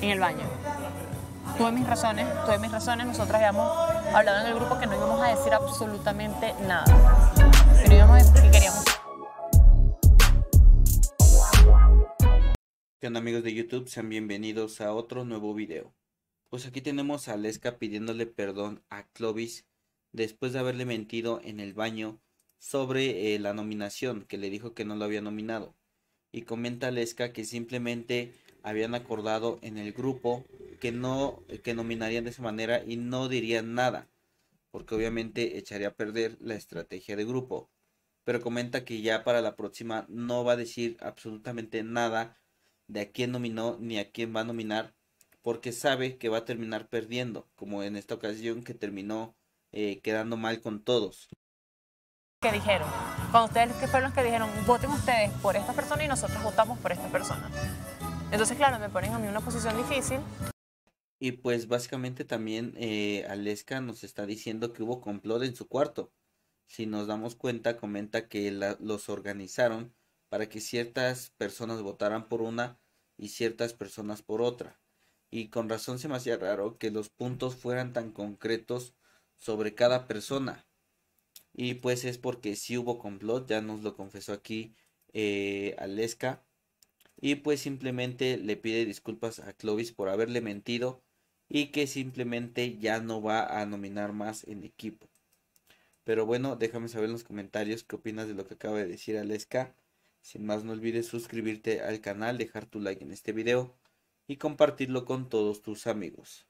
en el baño. Tuve mis razones, tuve mis razones. Nosotras habíamos hablado en el grupo que no íbamos a decir absolutamente nada. No íbamos a decir que queríamos. ¿Qué onda amigos de YouTube? Sean bienvenidos a otro nuevo video. Pues aquí tenemos a Aleska pidiéndole perdón a Clovis después de haberle mentido en el baño sobre eh, la nominación, que le dijo que no lo había nominado. Y comenta Aleska que simplemente habían acordado en el grupo que no que nominarían de esa manera y no dirían nada, porque obviamente echaría a perder la estrategia de grupo. Pero comenta que ya para la próxima no va a decir absolutamente nada de a quién nominó ni a quién va a nominar, porque sabe que va a terminar perdiendo, como en esta ocasión que terminó eh, quedando mal con todos. ¿Qué dijeron? Cuando ustedes, que fueron los que dijeron, voten ustedes por esta persona y nosotros votamos por esta persona. Entonces, claro, me ponen a mí una posición difícil. Y pues básicamente también eh, Aleska nos está diciendo que hubo complot en su cuarto. Si nos damos cuenta, comenta que los organizaron para que ciertas personas votaran por una y ciertas personas por otra. Y con razón se me hacía raro que los puntos fueran tan concretos sobre cada persona. Y pues es porque si hubo complot, ya nos lo confesó aquí eh, Aleska. Y pues simplemente le pide disculpas a Clovis por haberle mentido y que simplemente ya no va a nominar más en equipo. Pero bueno, déjame saber en los comentarios qué opinas de lo que acaba de decir Aleska. Sin más, no olvides suscribirte al canal, dejar tu like en este video y compartirlo con todos tus amigos.